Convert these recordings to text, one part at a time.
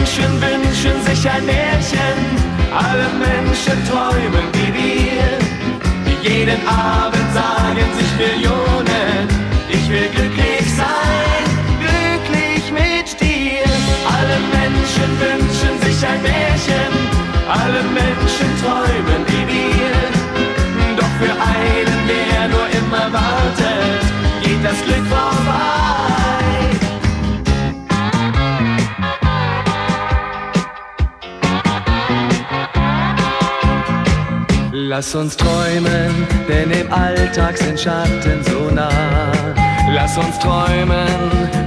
Menschen wünschen sich ein Märchen, alle Menschen träumen wie wir. Jeden Abend sagen sich Millionen, ich will glücklich sein, glücklich mit dir. Alle Menschen wünschen sich ein Märchen, alle Menschen Lass uns träumen, denn im Alltag sind Schatten so nah. Lass uns träumen,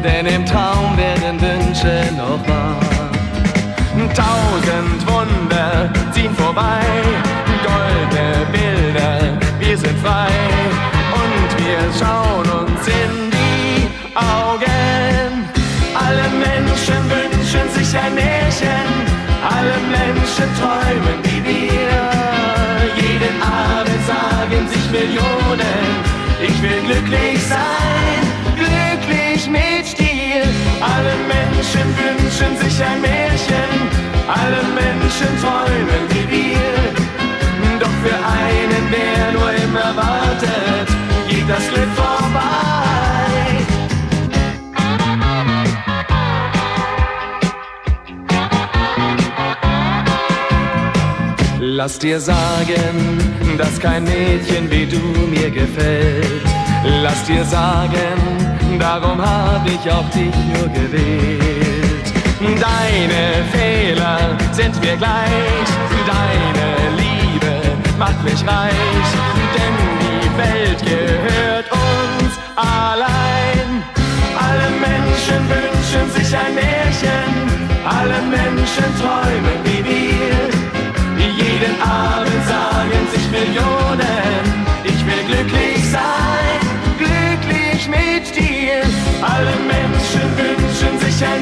denn im Traum werden Wünsche noch wahr. Tausend Wunder ziehen vorbei, goldene Bilder, wir sind frei und wir schauen uns in die Augen. Alle Menschen wünschen sich ein Märchen, alle Menschen träumen Millionen, ich will glücklich sein, glücklich mit dir. Alle Menschen wünschen sich ein Märchen, alle Menschen träumen wie wir. Doch für einen, der nur immer wartet, geht das Glück Lass dir sagen, dass kein Mädchen wie du mir gefällt. Lass dir sagen, darum hab ich auch dich nur gewählt. Deine Fehler sind mir gleich, deine Liebe macht mich reich,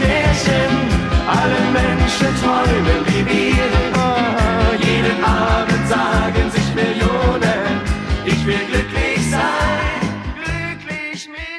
Märchen. Alle Menschen träumen wie wir. Jeden Abend sagen sich Millionen, ich will glücklich sein, glücklich mit.